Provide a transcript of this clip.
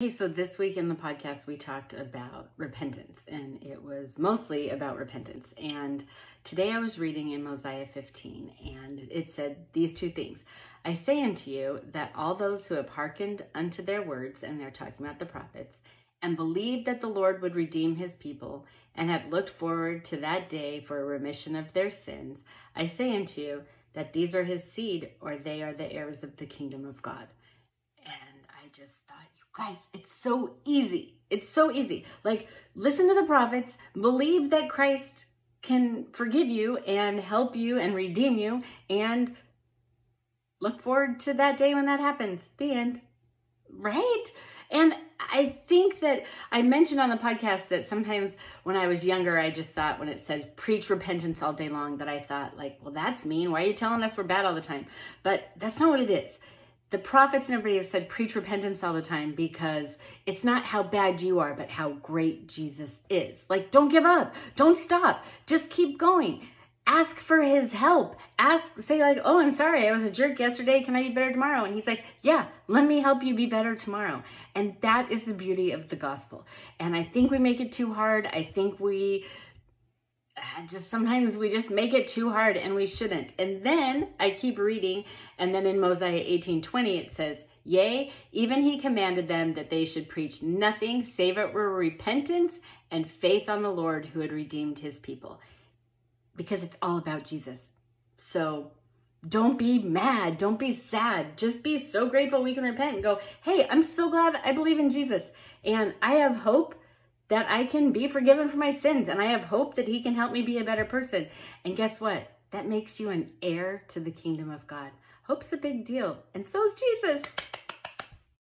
Hey, so this week in the podcast, we talked about repentance, and it was mostly about repentance. And today I was reading in Mosiah 15, and it said these two things I say unto you that all those who have hearkened unto their words, and they're talking about the prophets, and believed that the Lord would redeem his people, and have looked forward to that day for a remission of their sins, I say unto you that these are his seed, or they are the heirs of the kingdom of God. I just thought, you Guys, it's so easy. It's so easy. Like, listen to the prophets, believe that Christ can forgive you and help you and redeem you, and look forward to that day when that happens. The end. Right? And I think that I mentioned on the podcast that sometimes when I was younger, I just thought when it said preach repentance all day long, that I thought, like, well, that's mean. Why are you telling us we're bad all the time? But that's not what it is the prophets and everybody have said preach repentance all the time because it's not how bad you are, but how great Jesus is. Like, don't give up. Don't stop. Just keep going. Ask for his help. Ask, say, like, oh, I'm sorry, I was a jerk yesterday. Can I be better tomorrow? And he's like, yeah, let me help you be better tomorrow. And that is the beauty of the gospel. And I think we make it too hard. I think we just sometimes we just make it too hard and we shouldn't. And then I keep reading, and then in Mosiah 18 20, it says, Yea, even he commanded them that they should preach nothing save it were repentance and faith on the Lord who had redeemed his people. Because it's all about Jesus. So don't be mad. Don't be sad. Just be so grateful we can repent and go, hey, I'm so glad I believe in Jesus. And I have hope that I can be forgiven for my sins and I have hope that he can help me be a better person. And guess what? That makes you an heir to the kingdom of God. Hope's a big deal, and so is Jesus.